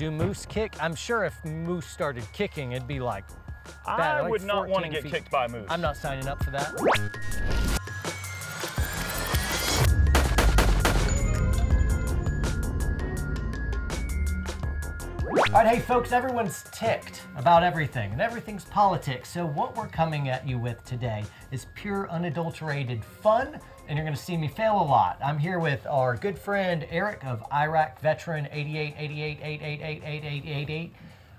Do moose kick? I'm sure if moose started kicking, it'd be like bad, I like would not want to get feet. kicked by a moose. I'm not signing up for that. All right, hey folks, everyone's ticked about everything, and everything's politics. So what we're coming at you with today is pure, unadulterated fun, and you're going to see me fail a lot. I'm here with our good friend Eric of Iraq veteran 88 88 888 8888.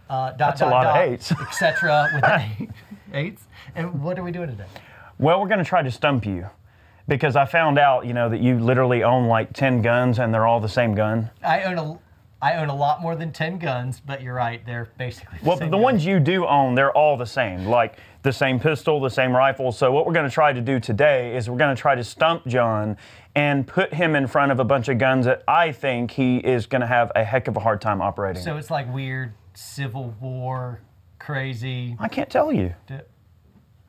Uh, dot, That's a dot, lot of eights. etc. with eight, eights. And what are we doing today? Well, we're going to try to stump you because I found out, you know, that you literally own like 10 guns and they're all the same gun. I own a, I own a lot more than ten guns, but you're right, they're basically the Well, the gun. ones you do own, they're all the same, like the same pistol, the same rifle. So, what we're going to try to do today is we're going to try to stump John and put him in front of a bunch of guns that I think he is going to have a heck of a hard time operating. So it's like weird Civil War, crazy. I can't tell you.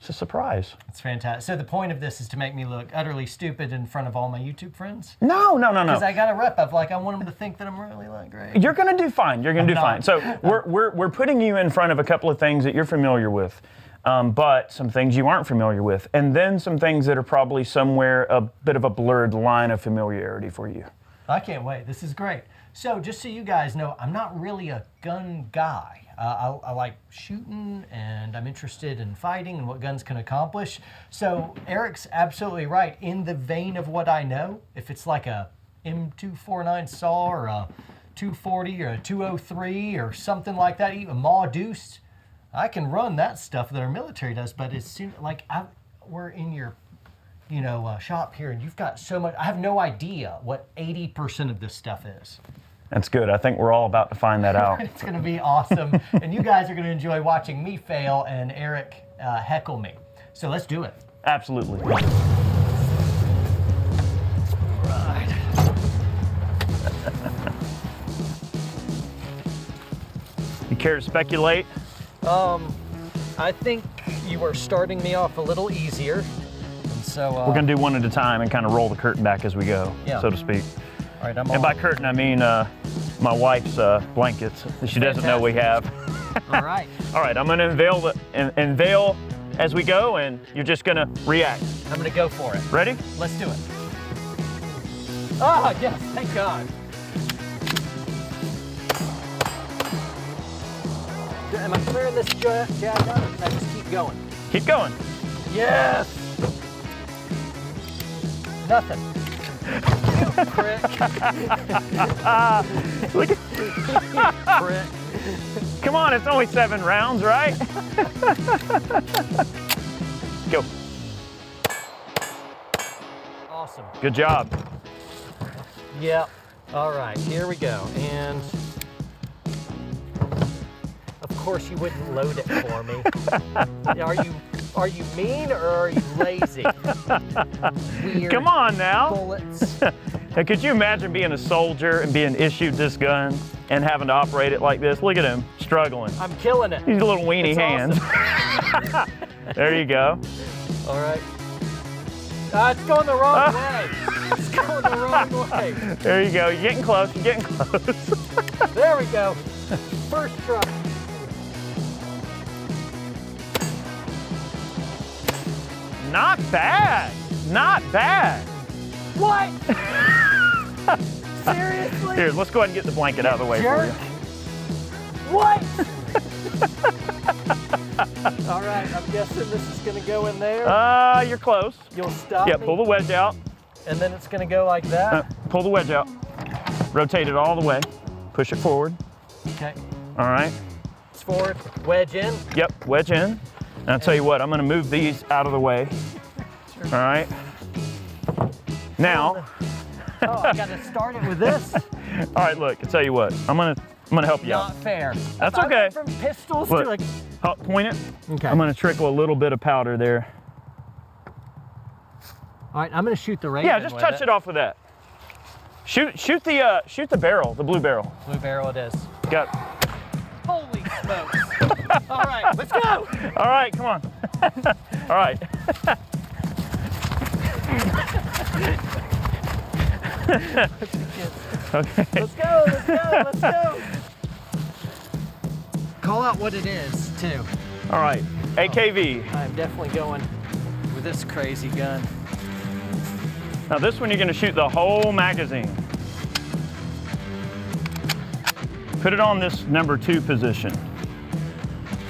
It's a surprise. It's fantastic. So the point of this is to make me look utterly stupid in front of all my YouTube friends. No, no, no, no. Because I got a rep of like I want them to think that I'm really like great. You're gonna do fine. You're gonna do not. fine. So we're, we're, we're putting you in front of a couple of things that you're familiar with, um, but some things you aren't familiar with, and then some things that are probably somewhere a bit of a blurred line of familiarity for you. I can't wait. This is great. So, just so you guys know, I'm not really a gun guy. Uh, I, I like shooting and I'm interested in fighting and what guns can accomplish. So, Eric's absolutely right. In the vein of what I know, if it's like a M249 saw or a 240 or a 203 or something like that, even Ma Deuce, I can run that stuff that our military does. But as soon like I, we're in your you know, uh, shop here, and you've got so much. I have no idea what 80% of this stuff is. That's good. I think we're all about to find that out. It's going to be awesome, and you guys are going to enjoy watching me fail and Eric uh, heckle me. So let's do it. Absolutely. Right. You care to speculate? Um, I think you are starting me off a little easier, and so uh, We're gonna do one at a time and kind of roll the curtain back as we go, Yeah. so to speak. All right, I'm And by curtain, I mean uh, my wife's uh, blankets that she doesn't know we have. All right. All right, I'm gonna unveil the un- unveil as we go, and you're just gonna react. I'm going to go for it. Ready? Let's do it. Ah, yes, thank God. Am I clearing this ja- jag out or can I just keep going? Keep going. Yes! Nothing. Look at, come on, it's only seven rounds, right? go. Awesome. Good job. Yep. All right, here we go. And of course you wouldn't load it for me. are you are you mean or are you lazy? Weird Come on now. bullets. Now, could you imagine being a soldier and being issued this gun and having to operate it like this? Look at him struggling. I'm killing it. These little weenie It's hands. there you go. All right. Ah, it's going the wrong way. It's going the wrong way. There you go. You're getting close. You're getting close. There we go. First try. Not bad. Not bad. What? Seriously? Here, let's go ahead and get the blanket out of the way for you. What? All right, I'm guessing this is gonna go in there. Uh, you're close. You'll stop Yeah, me, pull the wedge out. and then it's gonna go like that. Uh, pull the wedge out. Rotate it all the way. Push it forward. Okay, All right. it's forward, wedge in. Yep, wedge in. And I'll tell you what, I'm gonna move these out of the way. All right. Now, Oh, I gotta start it with this. all right, look, I'll tell you what, I'm gonna, I'm gonna help you out. Not fair. That's okay. From pistols Look. to like. Help point it. Okay. I'm gonna trickle a little bit of powder there. All right, I'm gonna shoot the raven. Yeah, just touch it. off with that. Shoot, shoot the, uh, shoot the barrel, the blue barrel. Blue barrel it is. Got. Holy smokes! All right, let's go. All right, come on. all right. okay. Let's go. Let's go. Let's go. Call out what it is, too. All right, AKV. I'm definitely going with this crazy gun. Now this one you're gonna shoot the whole magazine. Put it on this number two position.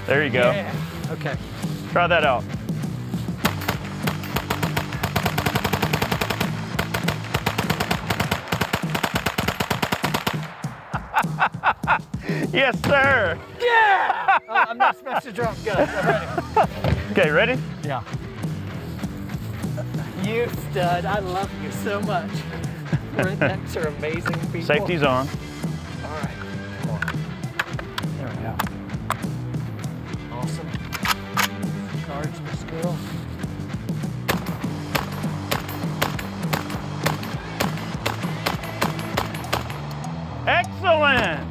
There you go. Yeah. Okay. Try that out. yes, sir. Yeah! Uh, I'm not supposed to drop guns. I'm ready. Okay, ready? Yeah. You stud. I love you so much. Rednecks are amazing people. Safety's on. Girl. Excellent.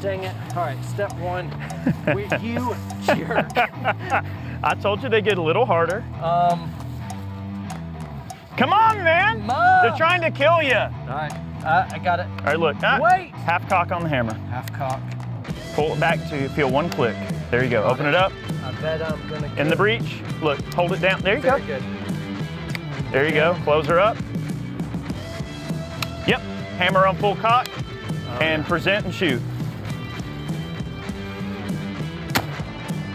Dang it. All right, step one. you jerk. I told you they get a little harder. Um, Come on, man. Mom. They're trying to kill you. all right. Uh, I got it. All right, look. Ah, Wait. Half cock on the hammer. Half cock. Pull it back to feel one click. There you go. Open it up. Bet I'm gonna In the breech. Look, hold it down. There you go. Good. There you go. Close her up. Yep. Hammer on full cock and present and shoot.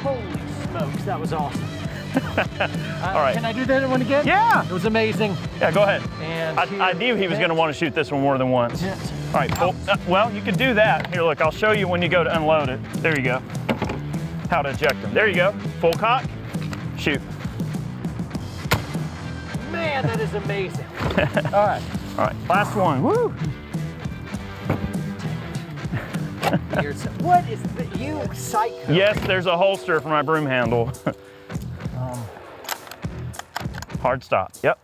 Holy smokes, that was awesome. Uh, All right. Can I do that one again? Yeah. It was amazing. Yeah, go ahead. And I, I knew he was going to want to shoot this one more than once. to. All right, full, uh, well, you can do that. Here, look, I'll show you when you go to unload it. There you go. How to eject them. There you go. Full cock, shoot. Man, that is amazing. All right. All right, last one. Woo! What is the, you psycho? Yes, there's a holster for my broom handle. Um, Hard stop. Yep.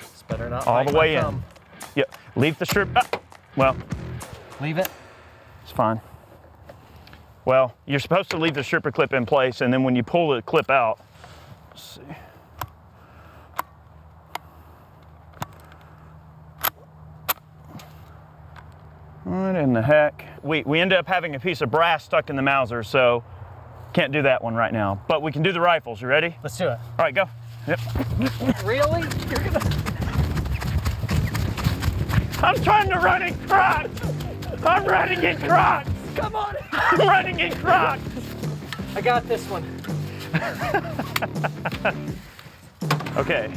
it's better not All the way in. thumb. Yep. Leave the strip. ah, well, Leave it. it's fine. Well, you're supposed to leave the stripper clip in place, and then when you pull the clip out, let's see. What in the heck? We, we ended up having a piece of brass stuck in the Mauser, so can't do that one right now. But we can do the rifles. You ready? Let's do it. All right, go. Yep. Really? You're gonna. I'm trying to run in Crocs. I'm running in Crocs. Come on. I'm running in Crocs. I got this one. Okay.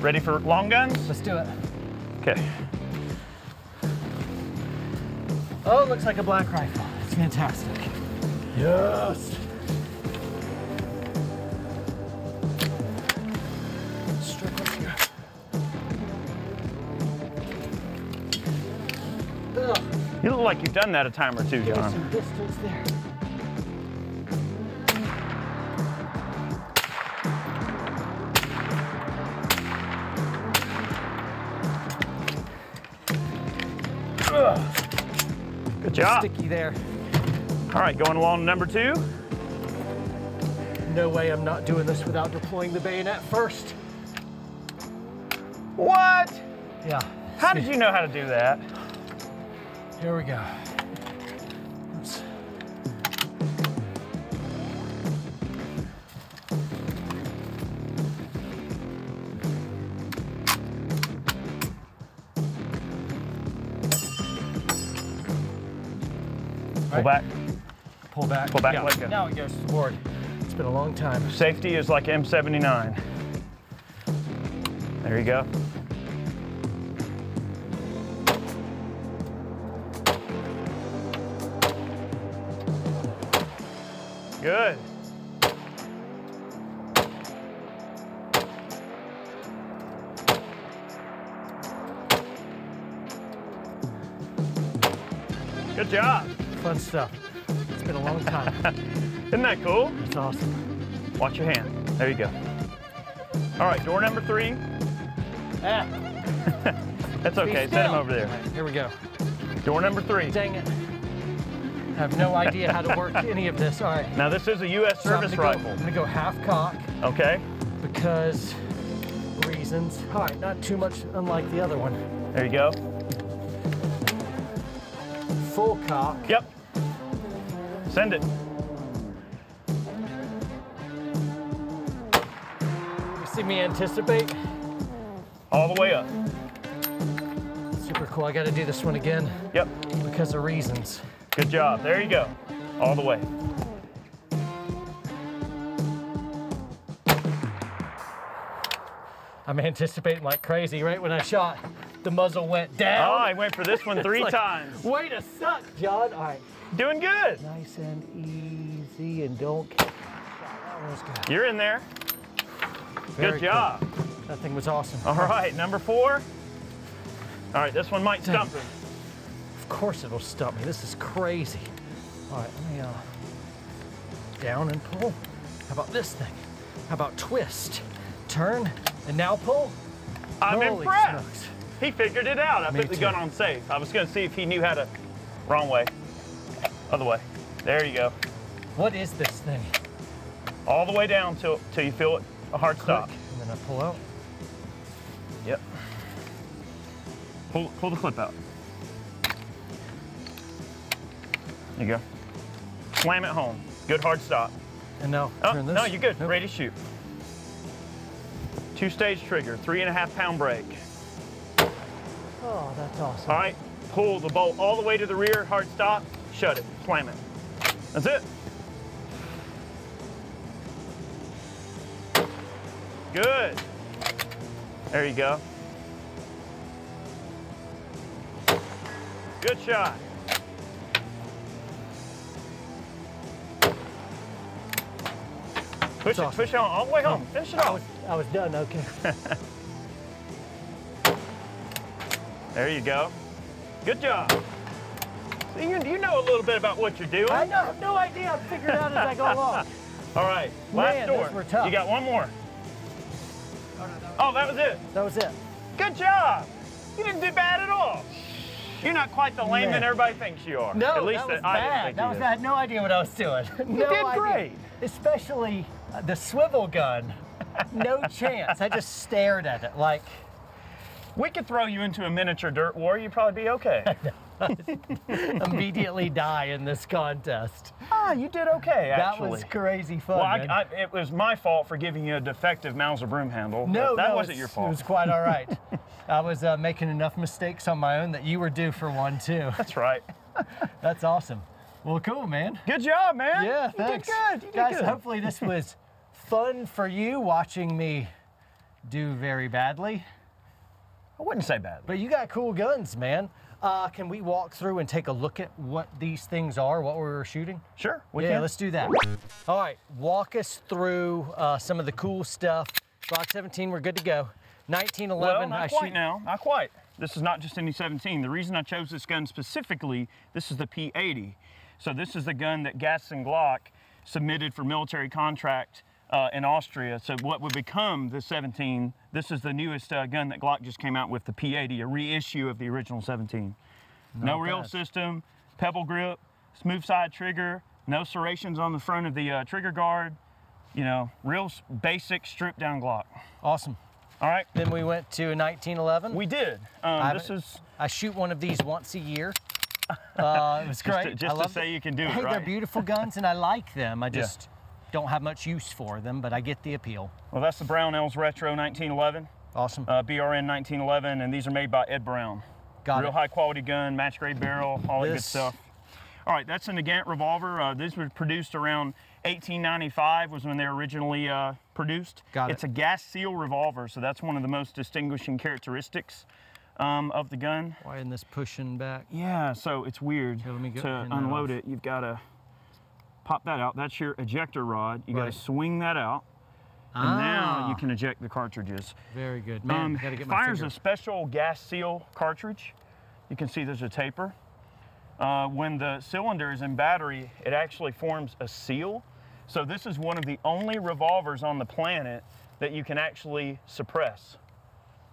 Ready for long guns? Let's do it. Okay. Oh, it looks like a black rifle. It's fantastic. Yes. You look like you've done that a time or two, John. some distance there. Good job. Sticky there. All right, going along to number two. No way I'm not doing this without deploying the bayonet first. What? Yeah. How did you know how to do that? Here we go. Oops. Pull back. Pull back. Pull back, Yeah. go. Now it goes to the board. It's been a long time. Safety is like M79. There you go. Good. Good job. Fun stuff. It's been a long time. Isn't that cool? It's awesome. Watch your hand. There you go. All right, door number three. Ah, That's okay. Set him over there. All right, here we go. Door number three. Dang it. I have no idea how to work any of this. All right. Now this is a U.S. So I'm service go- rifle. I'm gonna go half cock Okay. because reasons. All right, not too much unlike the other one. There you go. Full cock. Yep. Send it. You see me anticipate? All the way up. Super cool. I got to do this one again Yep. because of reasons. Good job. There you go. All the way. I'm anticipating like crazy. Right when I shot, the muzzle went down. Oh. I went for this one three Like, times. Way to suck, John. All right. Doing good. Nice and easy and don't catch that was good. You're in there. Very Good job. cool. That thing was awesome. All right, number four. All right, this one might stump him. Of course it'll stump me. This is crazy. All right, let me uh, down and pull. How about this thing? How about twist, turn, and now pull? I'm Holy impressed. smokes. He figured it out. I Me put the too. gun on safe. I was going to see if he knew how to. Wrong way. Other way. There you go. What is this thing? All the way down till till you feel it a hard stop. And then I pull out. Yep. Pull pull the clip out. There you go. Slam it home. Good hard stop. And now Oh, turn this. no, you're good. Nope. Ready to shoot. Two stage trigger, three and a half pound brake. Oh, that's awesome. All right, pull the bolt all the way to the rear, hard stop, shut it, slam it. That's it. Good. There you go. Good shot. Push it, push it on all the way home. Finish it I was, I was done. Okay. There you go. Good job. See, you, you know a little bit about what you're doing. I know, have no idea. I'm figuring it out as I go along. All right, last Man, door. were tough. You got one more. Oh, that was it. That was it. Good job. You didn't do bad at all. You're not quite the layman Man. everybody thinks you are. No, at least that was I didn't bad. think That was. I had no idea what I was doing. no did idea. great. Especially the swivel gun. No chance. I just stared at it like We could throw you into a miniature dirt war. You'd probably be okay. immediately die in this contest. ah, you did okay, actually. That was crazy fun. well, I. I, it was my fault for giving you a defective Mauser broom handle. no, that no, wasn't your fault. It was quite all right. I was uh, making enough mistakes on my own that you were due for one too. That's right. That's awesome. Well, cool, man. Good job, man. Yeah, you thanks. did good. You did Guys, good. hopefully this was fun for you watching me do very badly. I wouldn't say bad. But you got cool guns, man. Uh, can we walk through and take a look at what these things are, what we were shooting? Sure, we yeah, can. let's do that. All right, walk us through uh, some of the cool stuff. Glock 17, we're good to go. 1911, Well, not I quite shoot. now. Not quite. This is not just any 17. The reason I chose this gun specifically, this is the P80. So this is the gun that Gaston Glock submitted for military contract uh, in Austria. So what would become the 17, this is the newest uh, gun that Glock just came out with, the P80, a reissue of the original 17. no reel system, pebble grip, smooth side trigger, no serrations on the front of the uh, trigger guard. You know, real basic stripped down Glock. Awesome. All right, Then we went to 1911. we did. Um, I this is I shoot one of these once a year. Uh, it was Just to- great. just I to say it. you can do it, Hey, they're beautiful guns and I like them. I just don't have much use for them, but I get the appeal. well, that's the Brownells Retro 1911, Awesome. uh, BRN 1911, and these are made by Ed Brown. Got Real it. high quality gun, match grade barrel, all that good stuff. All right, that's a Nagant revolver. Uh, these were produced around 1895 was when they were originally uh, produced. Got it. It's a gas seal revolver, so that's one of the most distinguishing characteristics um, of the gun. Why isn't this pushing back? Yeah, so it's weird Here, let me go- to unload off. it. You've got to pop that out. That's your ejector rod. You got to swing that out, and now you can eject the cartridges. Very good. Man, Um, gotta get my fires a special gas seal cartridge. You can see there's a taper. Uh, when the cylinder is in battery, it actually forms a seal. So this is one of the only revolvers on the planet that you can actually suppress.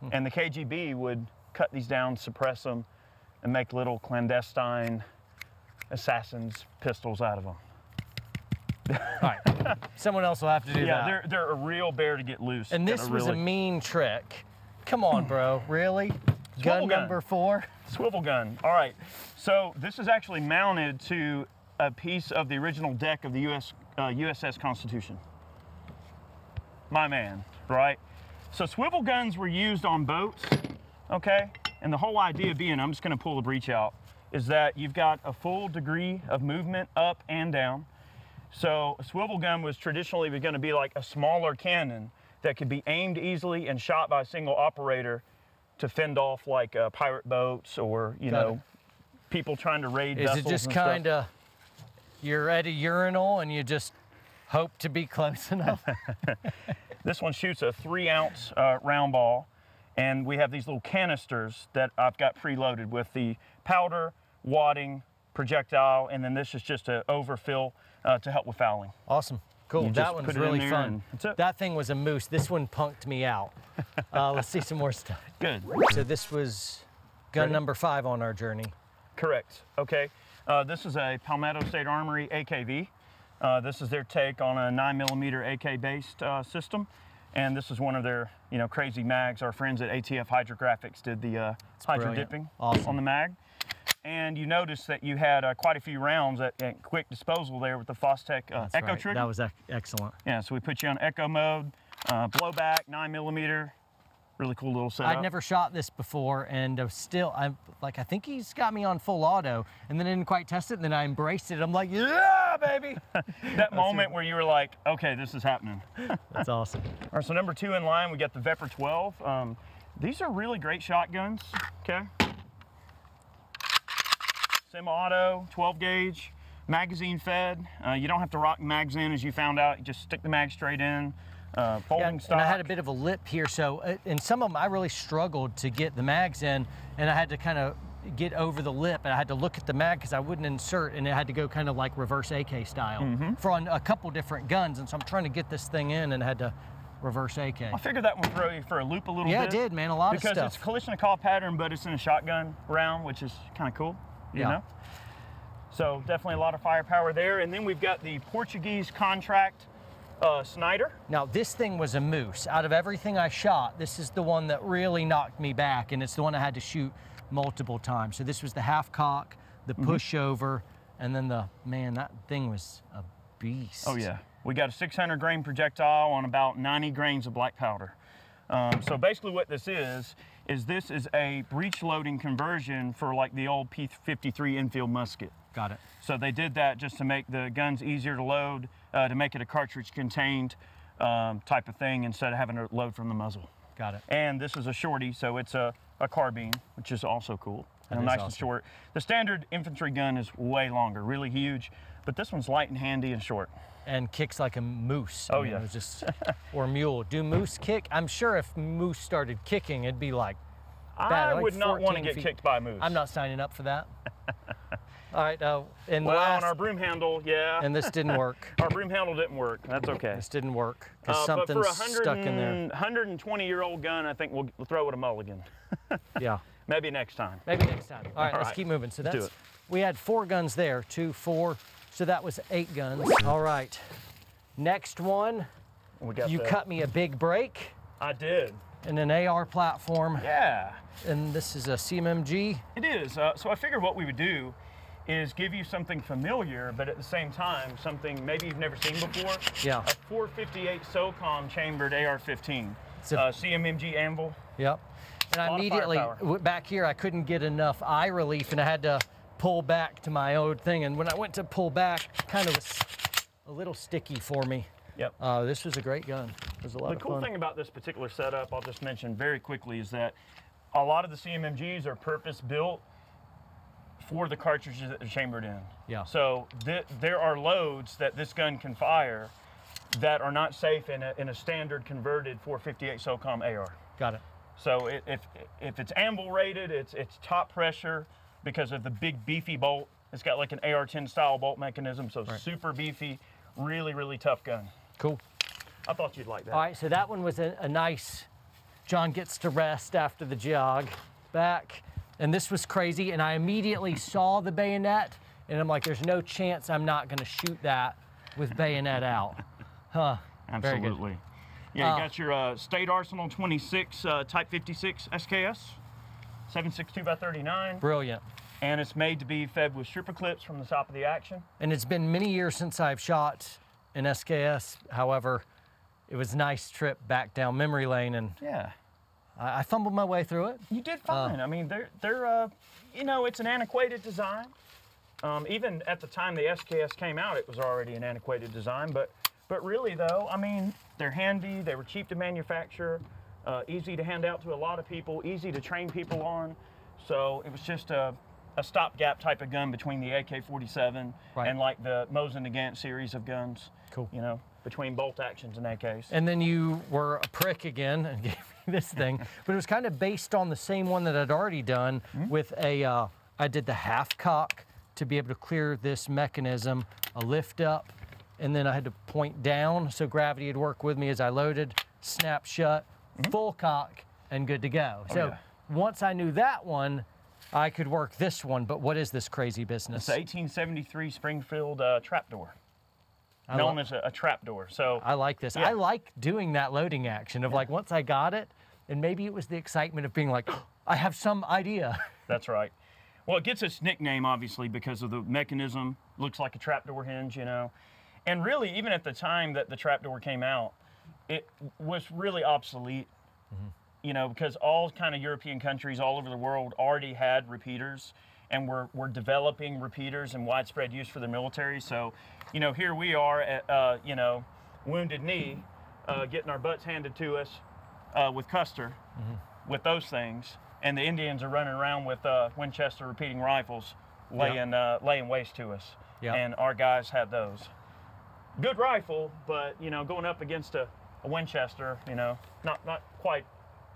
Hmm. And the KGB would cut these down, suppress them, and make little clandestine assassins pistols out of them. All right. Someone else will have to do Yeah, that. they're they're a real bear to get loose. and this was a mean trick. Come on, bro. Really? Gun gun. number four? Swivel gun. All right. So this is actually mounted to a piece of the original deck of the US, uh, USS Constitution. My man, right? So swivel guns were used on boats, okay? And the whole idea being, I'm just gonna pull the breech out, is that you've got a full degree of movement up and down. So a swivel gun was traditionally going to be like a smaller cannon that could be aimed easily and shot by a single operator to fend off like uh, pirate boats or you Got know people trying to raid Is vessels it just kind of you're at a urinal and you just hope to be close enough? This one shoots a three ounce uh, round ball, and we have these little canisters that I've got preloaded with the powder, wadding, projectile, and then this is just an overfill uh, to help with fouling. awesome. Cool. You that one's put it in really fun. That thing was a moose. This one punked me out. Uh, let's see some more stuff. Good. So this was gun Ready? number five on our journey. Correct. Okay. Uh, this is a Palmetto State Armory AKV. Uh, this is their take on a 9mm AK based uh, system. And this is one of their, you know, crazy mags. Our friends at ATF Hydrographics did the uh, hydro dipping Awesome. on the mag. And you noticed that you had uh, quite a few rounds at, at quick disposal there with the Fostech uh, Echo right. trigger. That was ec- excellent. yeah, so we put you on Echo mode, uh, blowback, nine millimeter. Really cool little setup. I'd never shot this before, and uh, still, I'm like, I think he's got me on full auto, and then I didn't quite test it, and then I embraced it. I'm like, yeah, baby. that moment where you were like, okay, this is happening. That's awesome. All right, so number two in line, we got the Vepr 12. Um, these are really great shotguns, okay? Semi-auto, 12 gauge, magazine fed. Uh, you don't have to rock mags in as you found out. You just stick the mag straight in. Uh, folding Yeah, stock. and I had a bit of a lip here, so uh, in some of them I really struggled to get the mags in, and I had to kind of get over the lip, and I had to look at the mag because I wouldn't insert, and it had to go kind of like reverse AK style Mm-hmm. for on a couple different guns, and so I'm trying to get this thing in, and I had to reverse AK. I figured that one would throw you for a loop a little bit. Yeah, it did, man, a lot of stuff. because it's Kalashnikov pattern, but it's in a shotgun round, which is kind of cool, you Yeah. know? So definitely a lot of firepower there. And then we've got the Portuguese contract uh, Snider. Now, this thing was a moose. Out of everything I shot, this is the one that really knocked me back, and it's the one I had to shoot multiple times. So this was the half cock, the Mm-hmm. and then the man. That thing was a beast. Oh yeah, we got a 600 grain projectile on about 90 grains of black powder. Um, so basically, what this is is this is a breech loading conversion for like the old P53 Enfield musket. Got it. So they did that just to make the guns easier to load, uh, to make it a cartridge contained um, type of thing instead of having to load from the muzzle. Got it. And this is a shorty, so it's a, a carbine, which is also cool. That and nice and short. The standard infantry gun is way longer, really huge, but this one's light and handy and short. And kicks like a moose. Oh, mean, yeah. It was just or mule. Do moose kick? I'm sure if moose started kicking, it'd be like. Bad, I like would not want to get feet. kicked by a moose. I'm not signing up for that. All right. Uh, and Well, last, on our broom handle, yeah. and this didn't work. our broom handle didn't work. That's okay. This didn't work because Uh, but for something's a 100 stuck in there. and- 120 year old gun, I think we'll, throw it a mulligan. Yeah. Maybe next time. Maybe next time. All right, All let's right, keep moving. So let's do that's it. we had four guns there, two, four. So that was eight guns. All right. Next one, We got you the- cut me a big break I did. in an AR platform, Yeah, and this is a CMMG. it is. Uh, so I figured what we would do is give you something familiar, but at the same time, something maybe you've never seen before. Yeah. A 458 SOCOM chambered AR-15. It's a- uh, CMMG Anvil. Yep. And I immediately back here, I couldn't get enough eye relief, and I had to pull back to my old thing. And when I went to pull back, kind of was a little sticky for me. Yep. Uh, this was a great gun. It was a lot The of cool fun. thing about this particular setup, I'll just mention very quickly, is that a lot of the CMMGs are purpose built for the cartridges that they're chambered in. Yeah. So th- there are loads that this gun can fire that are not safe in a, in a standard converted 458 SOCOM AR. Got it. So it, if if it's anvil rated, it's it's top pressure because of the big beefy bolt. It's got like an AR-10 style bolt mechanism, so super beefy, really really tough gun. Cool. I thought you'd like that. All right, so that one was a, a nice. John gets to rest after the jog, back, and this was crazy. And I immediately saw the bayonet, and I'm like, "There's no chance I'm not going to shoot that with bayonet out." Huh. Absolutely. Yeah, you Uh, got your uh, State Arsenal 26 uh, Type 56 SKS, 762 by 39, Brilliant. and it's made to be fed with stripper clips from the top of the action. And it's been many years since I've shot an SKS. However, it was a nice trip back down memory lane, and Yeah. I, I fumbled my way through it. You did fine. I mean, they're they're uh, you know, it's an antiquated design. Um, even at the time the SKS came out, it was already an antiquated design. But but really though, I mean, they're handy. They were cheap to manufacture, uh, easy to hand out to a lot of people, easy to train people on. So it was just a a stopgap type of gun between the AK-47 Right. and like the Mosin Nagant series of guns. Cool. You know, between bolt actions and AKs. And then you were a prick again and gave me this thing, but it was kind of based on the same one that I'd already done with a. Uh, I did the half cock to be able to clear this mechanism, a lift up, and then I had to point down so gravity would work with me as I loaded, snap shut, full cock, and good to go. so yeah. once I knew that one, I could work this one. But what is this crazy business? It's the 1873 Springfield uh, trapdoor, I known as a, a trapdoor. So I like this. Yeah. I like doing that loading action of like once I got it, and maybe it was the excitement of being like, I have some idea. That's right. Well, it gets its nickname obviously because of the mechanism. Looks like a trapdoor hinge, you know. And really, even at the time that the trapdoor came out, it was really obsolete. You know, because all kind of European countries all over the world already had repeaters and were, were developing repeaters and widespread use for the military. So, you know, here we are at, uh, you know, Wounded Knee, uh, getting our butts handed to us uh, with Custer with those things, and the Indians are running around with uh, Winchester repeating rifles, laying uh, laying waste to us. Yeah. And our guys had those. Good rifle, but you know, going up against a, a Winchester, you know, not not quite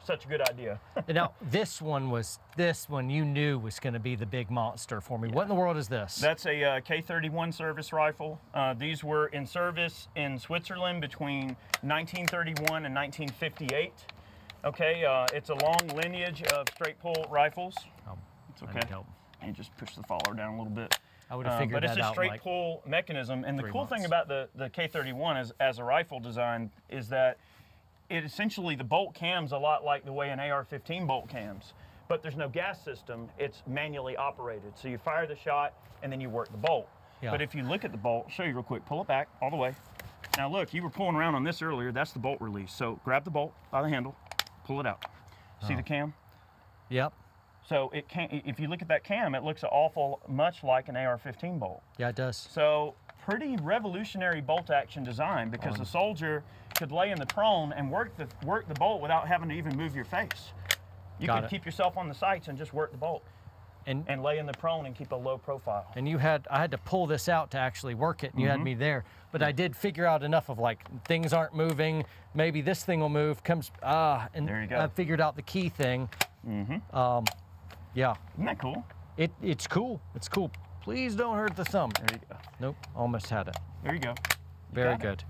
such a good idea. Now this one was this one you knew was going to be the big monster for me. What in the world is this? That's a uh, K31 service rifle. Uh, these were in service in Switzerland between 1931 and 1958. Okay, uh, it's a long lineage of straight pull rifles. Oh, It's okay. And just push the follower down a little bit. I would have Uh, figured but it's that a out. straight like, pull mechanism, and the cool thing about the, the K31 as, as a rifle design is that it essentially the bolt cams a lot like the way an AR-15 bolt cams, but there's no gas system. It's manually operated. So you fire the shot and then you work the bolt. Yeah. But if you look at the bolt, show you real quick. Pull it back all the way. Now look, you were pulling around on this earlier. That's the bolt release. So grab the bolt by the handle, pull it out. See Oh. the cam? Yep. So it can if you look at that cam, it looks awful much like an AR-15 bolt. Yeah, it does. So pretty revolutionary bolt action design because the soldier could lay in the prone and work the work the bolt without having to even move your face. You Got could it. keep yourself on the sights and just work the bolt And and lay in the prone and keep a low profile. and you had I had to pull this out to actually work it, and you had Mm-hmm. me there. But I did figure out enough of like things aren't moving. Maybe this thing will move. Comes ah, and There you go. I figured out the key thing. Mm-hmm. Um, yeah, Isn't that cool? it it's cool. It's cool. Please don't hurt the thumb. There you go. Nope, almost had it. There you go. Very got it. good.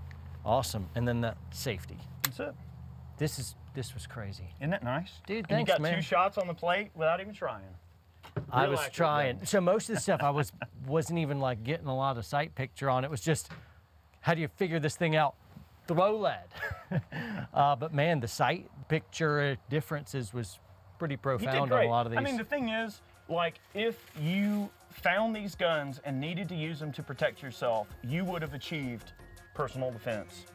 Awesome. And then the safety. That's it. This is this was crazy. Isn't that nice? Dude, And thanks, you got man. two shots on the plate without even trying. I was accurate trying. So most of the stuff I was wasn't even like getting a lot of sight picture on. It was just how do you figure this thing out? Throw lead. uh, but man, the sight picture differences was pretty profound on a lot of these. I mean, the thing is, like, if you found these guns and needed to use them to protect yourself, you would have achieved personal defense.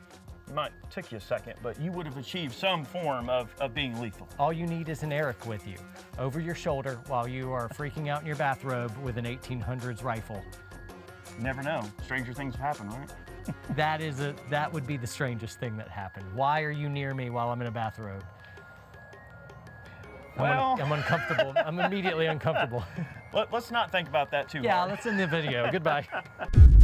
It might take you a second, but you would have achieved some form of, of being lethal. All you need is an Eric with you, over your shoulder while you are freaking out in your bathrobe with an 1800s rifle. Never know. Stranger things have happened, right? That is a that would be the strangest thing that happened. Why are you near me while I'm in a bathrobe? I'm, un- I'm uncomfortable. I'm immediately uncomfortable. Let, us not think about that too much. yeah, let's end the video. Goodbye.